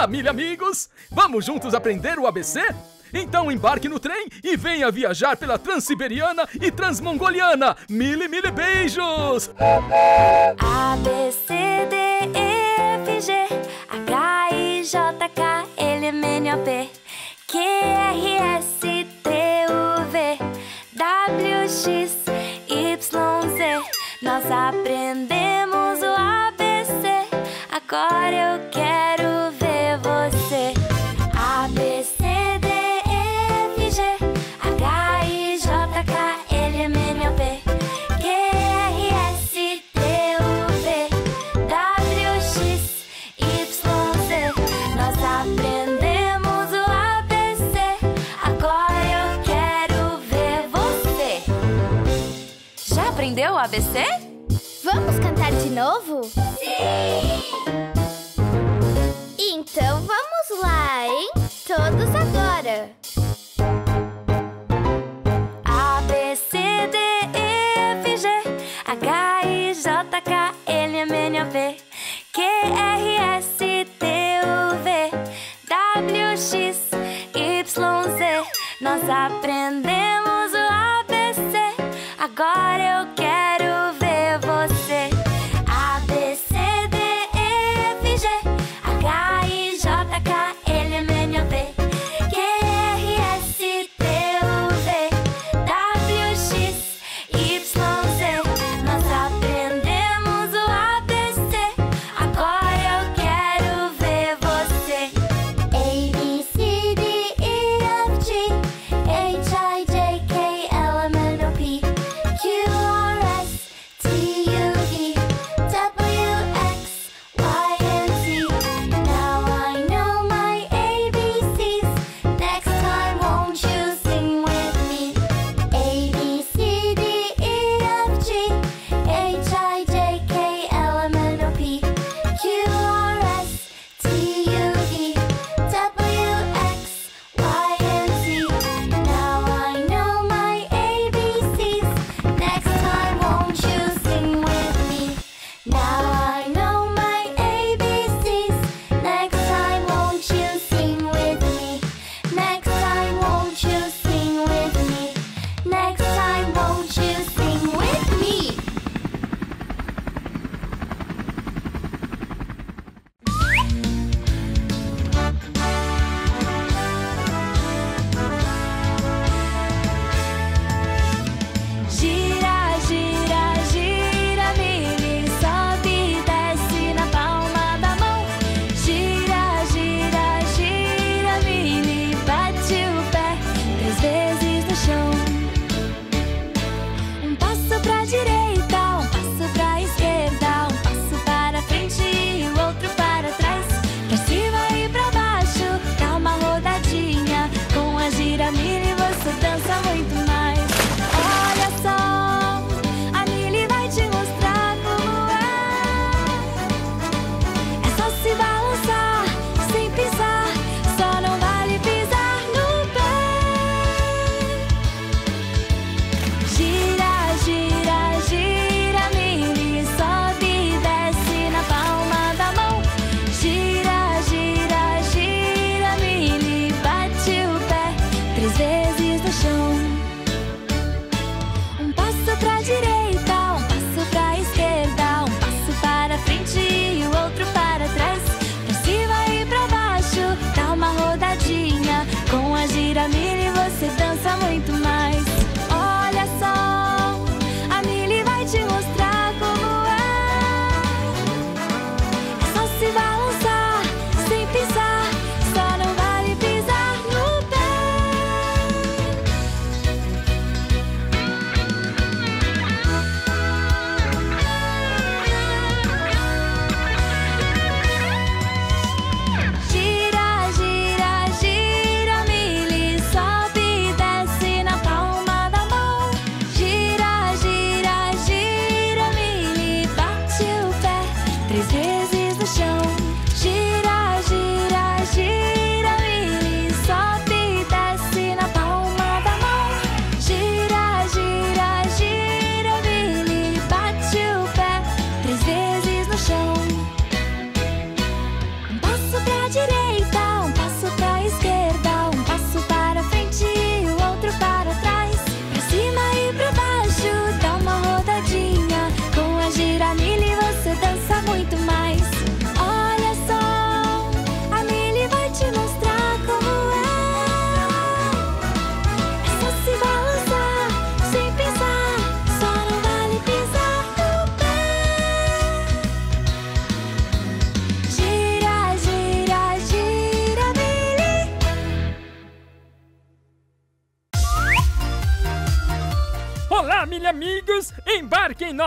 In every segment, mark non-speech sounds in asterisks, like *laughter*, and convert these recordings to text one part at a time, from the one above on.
Família, amigos, vamos juntos aprender o ABC? Então embarque no trem e venha viajar pela Transiberiana e Transmongoliana. Mil e mil beijos! A, B, C, D, E, F, G H, I, J, K, L, M, N, O, P Q, R, S, T, U, V W, X, Y, Z Nós aprendemos o ABC Agora eu quero Vamos cantar de novo? Sim! Então vamos lá, hein? Todos agora! A, B, C, D, E, F, G H, I, J, K, L, M, N, O, P Q, R, S, T, U, V W, X, Y, Z Nós aprendemos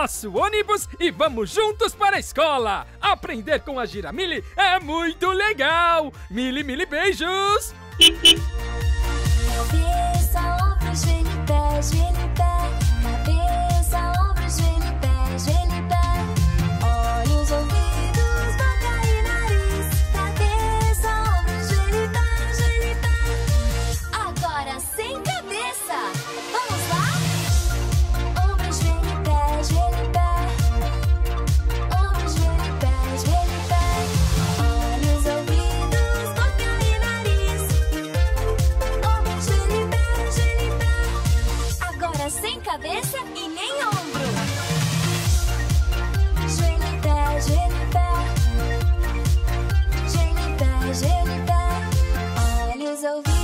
nosso ônibus e vamos juntos para a escola! Aprender com a Giramili é muito legal! Mili, mili, beijos! *laughs* over.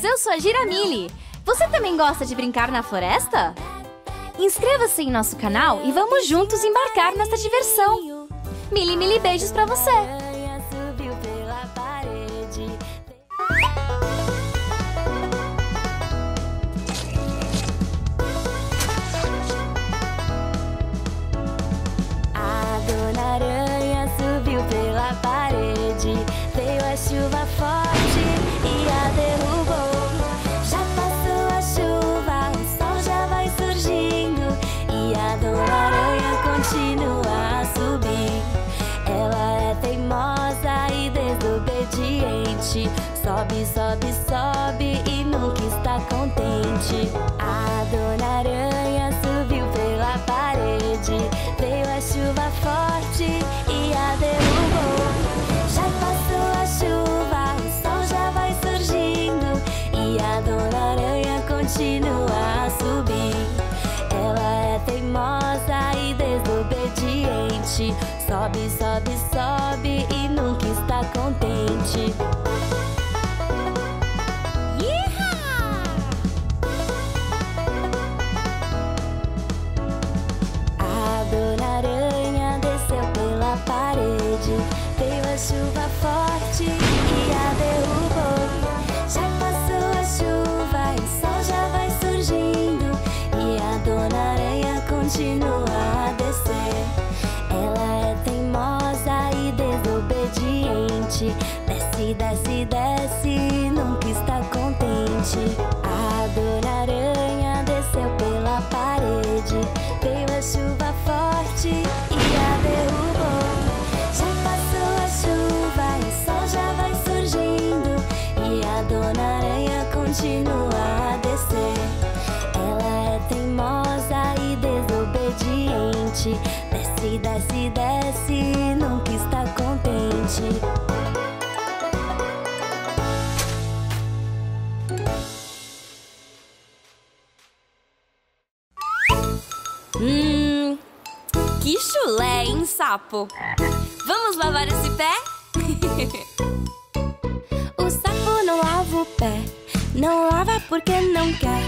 Amiguinhos! Eu sou a Giramille. Você também gosta de brincar na floresta? Inscreva-se em nosso canal e vamos juntos embarcar nessa diversão. Mili, mili beijos pra você! Sobe, sobe, sobe e nunca está contente. A dona aranha subiu pela parede. Veio a chuva forte e a derrubou. Já passou a chuva, o sol já vai surgindo. E a dona aranha continua a subir. Ela é teimosa e desobediente. Sobe, sobe, sobe e nunca está contente. A dona aranha desceu pela parede. Veio a chuva forte dona aranha continua a descer. Ela é teimosa e desobediente. Desce, desce, desce, nunca está contente. Hum, que chulé, hein, sapo? Vamos lavar esse pé? *laughs* porque não quer.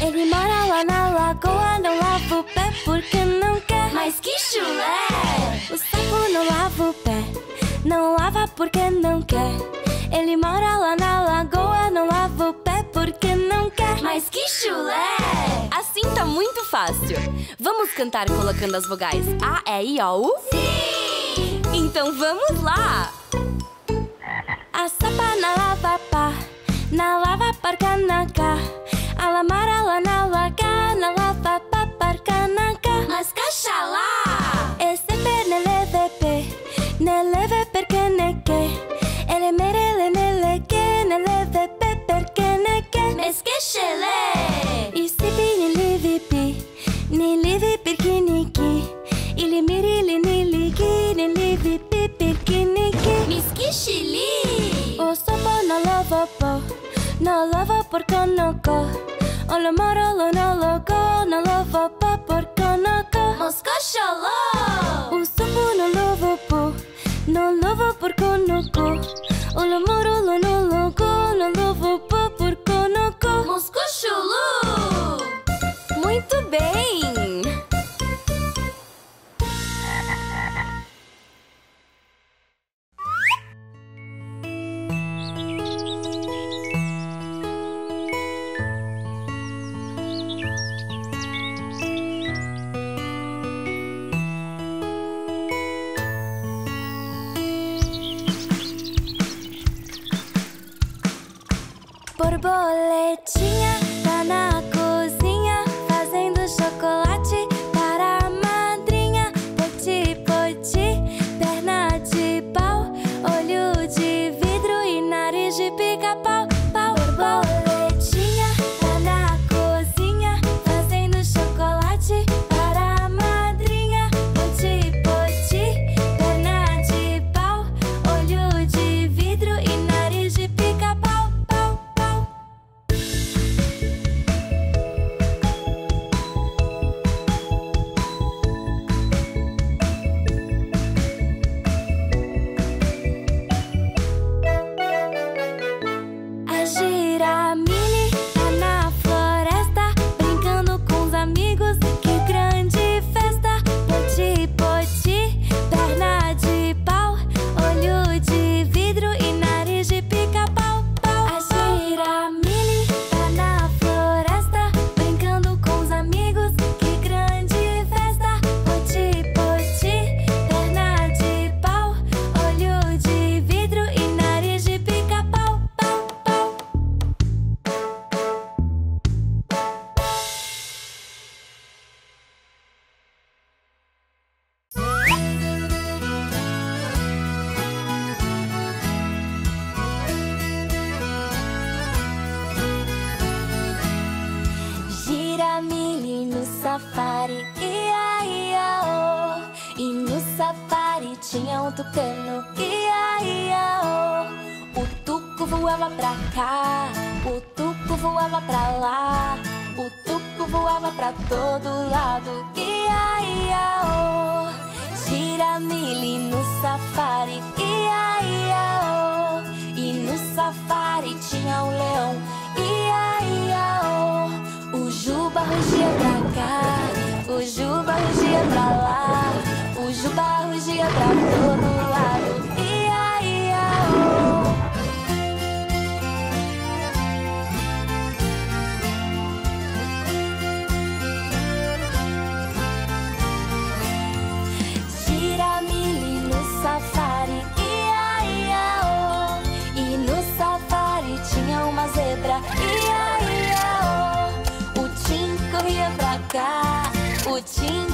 Ele mora lá na lagoa, não lava o pé porque não quer. Mas que chulé! O sapo não lava o pé, não lava porque não quer. Ele mora lá na lagoa, não lava o pé porque não quer. Mas que chulé! Assim tá muito fácil. Vamos cantar colocando as vogais A, E, I, O, U? Sim! Então vamos lá! A sapa na lava pá, na lava parca na cá. A lamara lá na laga, na lava porca no co. O lo moro voava pra cá, o tuco voava pra lá. O tuco voava pra todo lado. Ia, ia, oh. Giramili no safari. Ia, ia, oh. E no safari tinha um leão. Ia, ia, oh. O juba rugia pra cá, o juba rugia pra lá. O juba rugia pra todo lado. Cá, o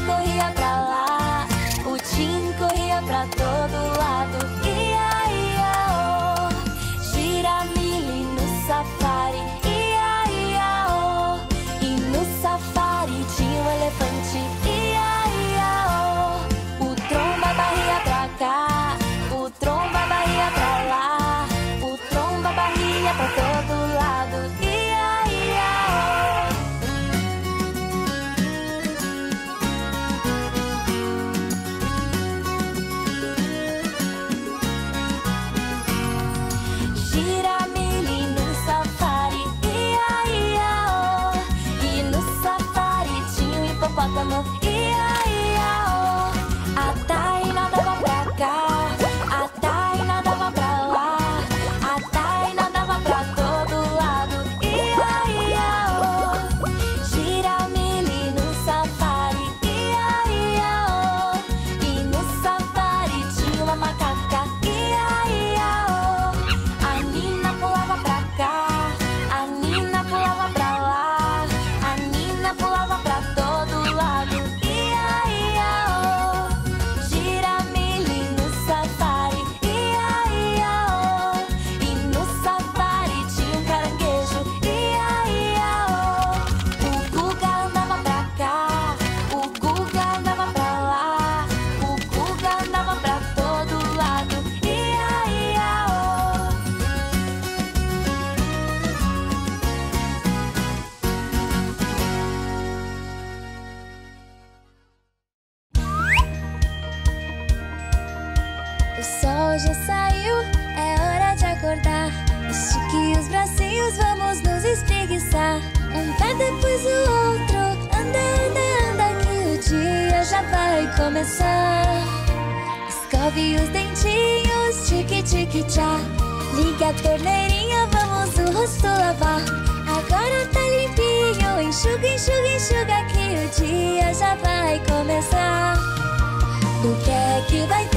sol já saiu, é hora de acordar. Estique os bracinhos, vamos nos espreguiçar. Um pé depois o outro, anda, anda, anda, que o dia já vai começar. Escove os dentinhos, tique, tique, tchá. Liga a torneirinha, vamos o rosto lavar. Agora tá limpinho, enxuga, enxuga, enxuga, que o dia já vai começar. O que é que vai ter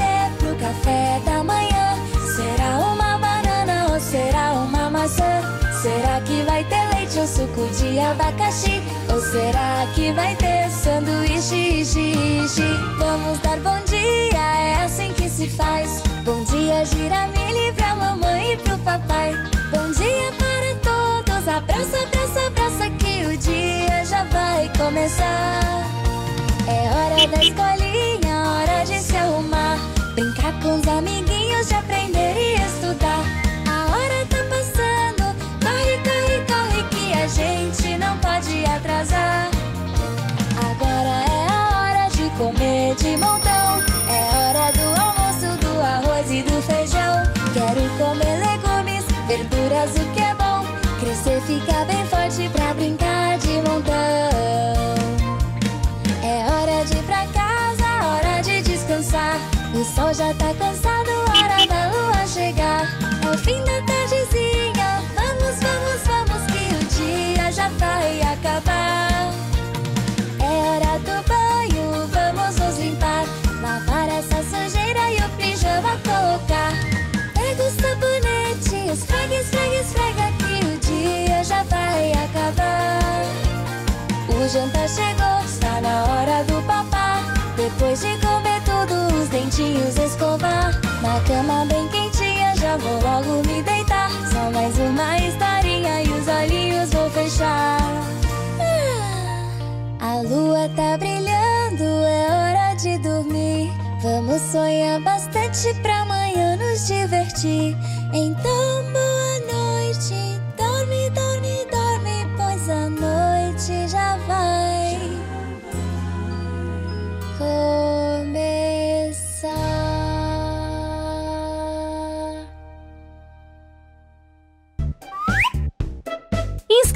café da manhã? Será uma banana ou será uma maçã? Será que vai ter leite ou suco de abacaxi? Ou será que vai ter sanduíche? Vamos dar bom dia, é assim que se faz. Bom dia, giramilho pra mamãe e pro papai. Bom dia para todos, abraça, abraça, abraça que o dia já vai começar. É hora da escolinha, hora de se arrumar. Com os amiguinhos, de aprender e estudar. A hora tá passando, corre, corre, corre, que a gente não pode atrasar. Agora é a hora de comer de montão. É hora do almoço, do arroz e do feijão. Quero comer legumes, verduras, o que é bom. Crescer, ficar bem forte pra brincar sol já tá cansado, hora da lua chegar. É o fim da tardezinha, vamos, vamos, vamos, que o dia já vai acabar. É hora do banho, vamos nos limpar. Lavar essa sujeira e o pijama colocar. Pega o sabonete, esfrega, esfrega, esfrega, que o dia já vai acabar. O jantar chegou, está na hora do papá. Depois de os dentinhos escovar. Na cama bem quentinha, já vou logo me deitar. Só mais uma historinha e os olhinhos vou fechar. Ah, A lua tá brilhando, é hora de dormir. Vamos sonhar bastante. pra amanhã nos divertir. Então,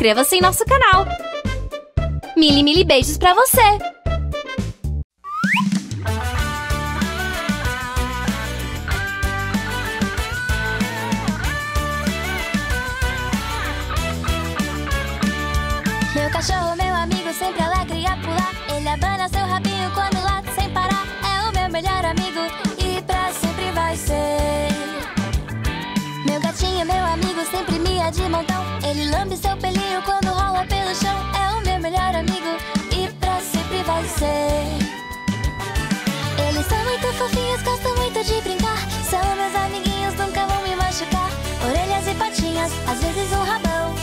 Inscreva-se em nosso canal. Mili, mili beijos pra você. De montão. Ele lambe seu pelinho quando rola pelo chão. É o meu melhor amigo e pra sempre vai ser. Eles são muito fofinhos, gostam muito de brincar. São meus amiguinhos, nunca vão me machucar. Orelhas e patinhas, às vezes um rabão.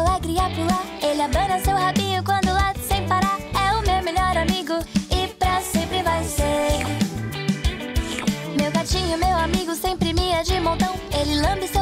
Alegre a pular. Ele abana seu rabinho quando late sem parar. É o meu melhor amigo e pra sempre vai ser. Meu gatinho, meu amigo, sempre mia de montão. Ele lambe seu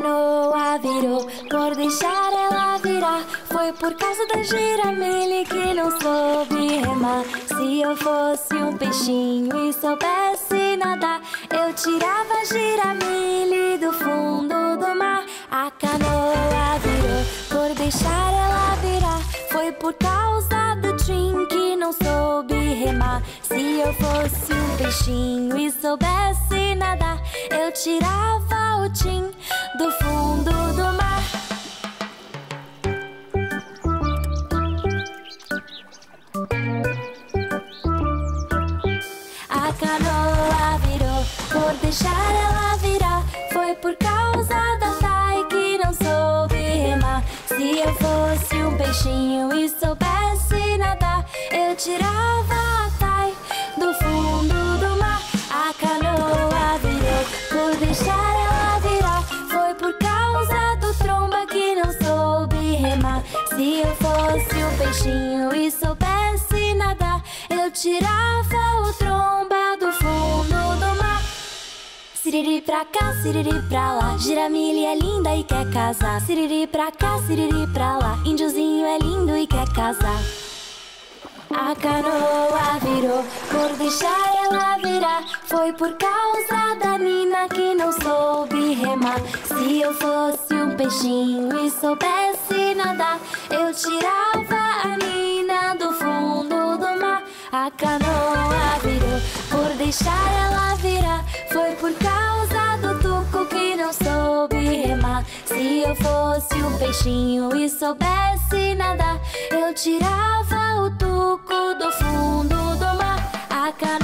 canoa virou por deixar ela virar. Foi por causa da giramilha que não soube remar. Se eu fosse um peixinho e soubesse nadar, eu tirava a giramilha do fundo do mar. A canoa virou por deixar ela virar. Foi por causa do Trim que não soube remar. Se eu fosse um peixinho e soubesse nadar, eu tirava o Tim do fundo do mar. A canoa virou por deixar ela virar. Foi por causa da Thay que não soube remar. Se eu fosse um peixinho tirava o tromba do fundo do mar. Siriri pra cá, siriri pra lá. Giramilha é linda e quer casar. Siriri pra cá, siriri pra lá. Índiozinho é lindo e quer casar. A canoa virou por deixar ela virar. Foi por causa da Nina que não soube remar. Se eu fosse um peixinho e soubesse nadar, eu tirava a Nina a canoa virou por deixar ela virar. Foi por causa do tuco que não soube remar. Se eu fosse um peixinho e soubesse nadar, eu tirava o tuco do fundo do mar. A canoa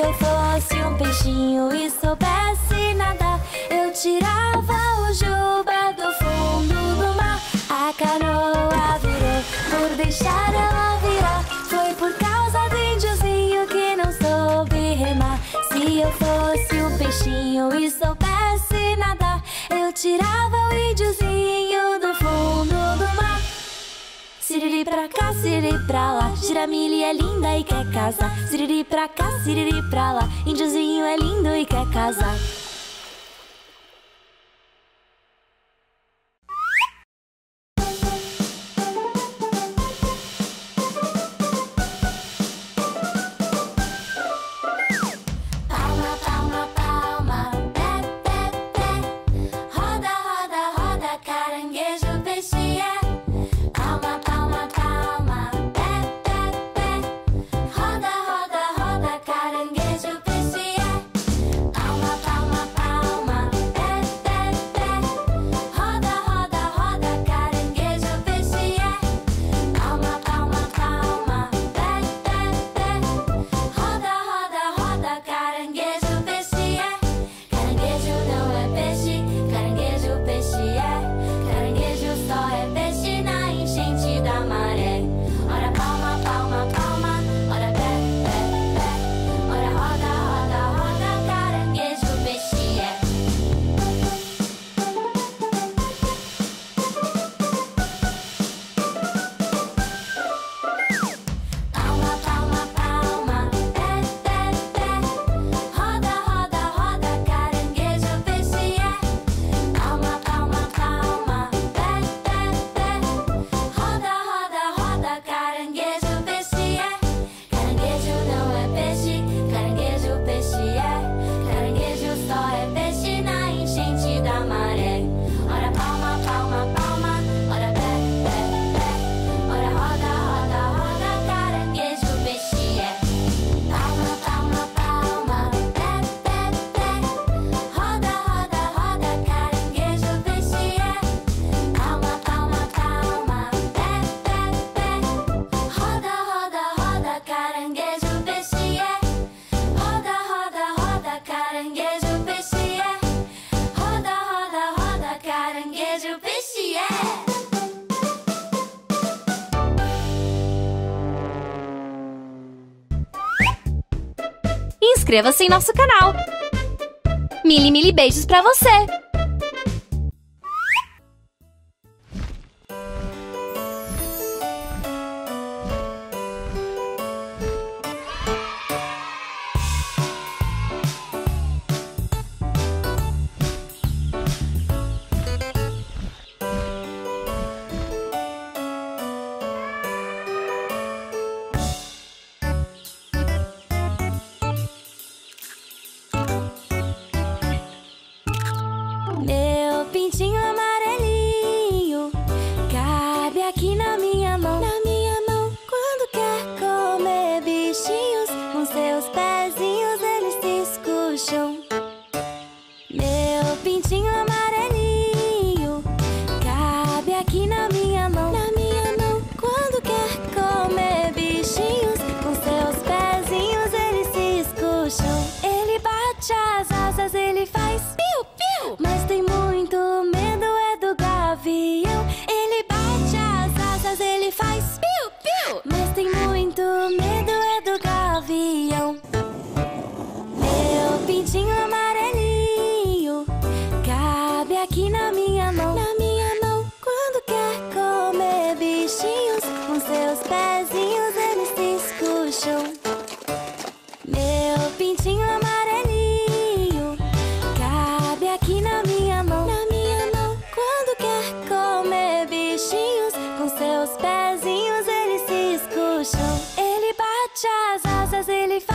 eu fosse um peixinho e soubesse nadar, eu tirava o juba do fundo do mar. A canoa virou por deixar ela virar. Foi por causa do índiozinho que não soube remar. Se eu fosse um peixinho e soubesse nadar, eu tirava o índiozinho. Siriri pra cá, siriri pra lá. Giramilha é linda e quer casar. Siriri pra cá, siriri pra lá. Índiozinho é lindo e quer casar. inscreva-se em nosso canal. Mili, mili beijos para você! seus pezinhos ele se escucham. Ele bate as asas, ele faz.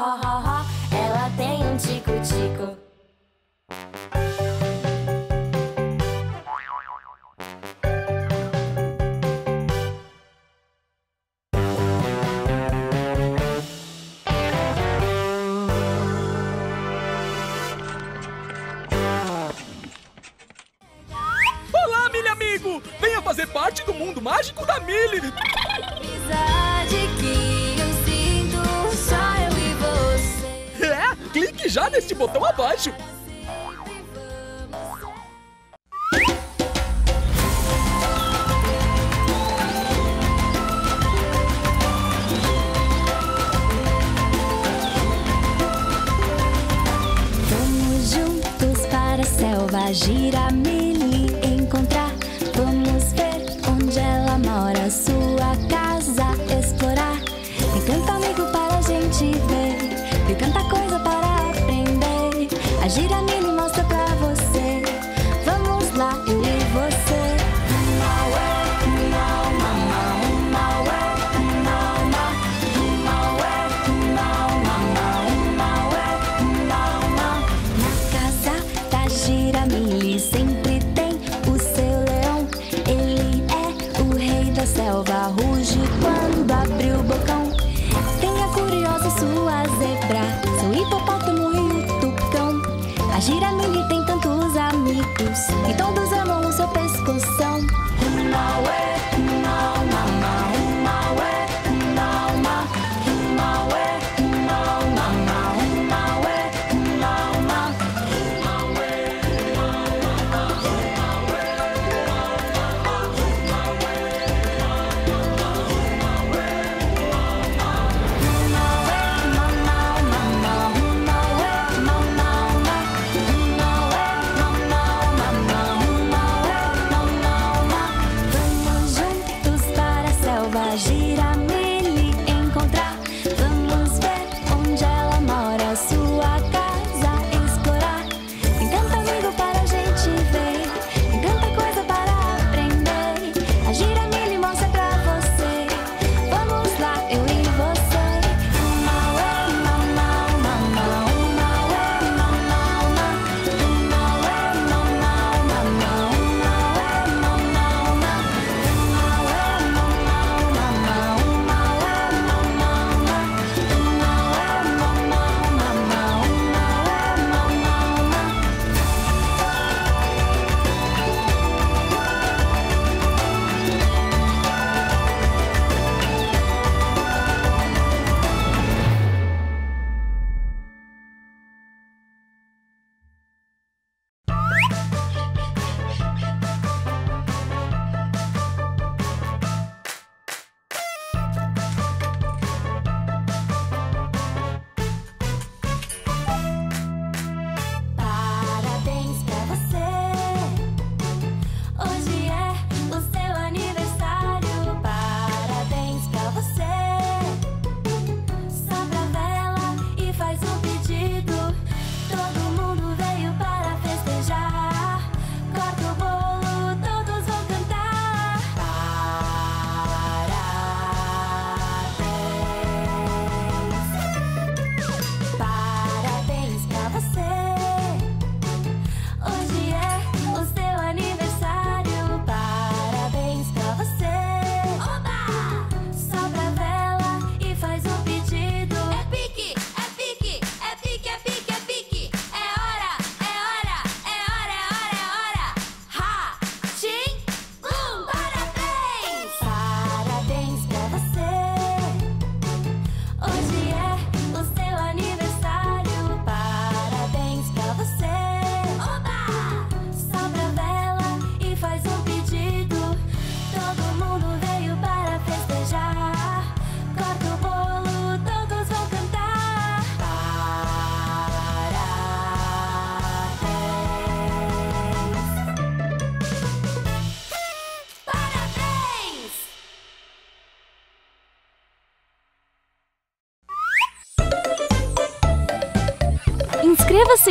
ha ha.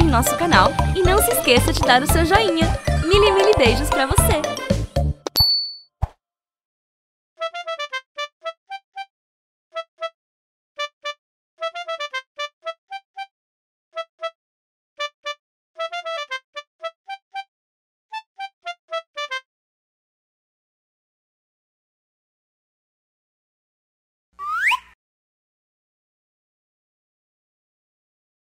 Nosso canal e não se esqueça de dar o seu joinha. Mili, mili beijos pra você!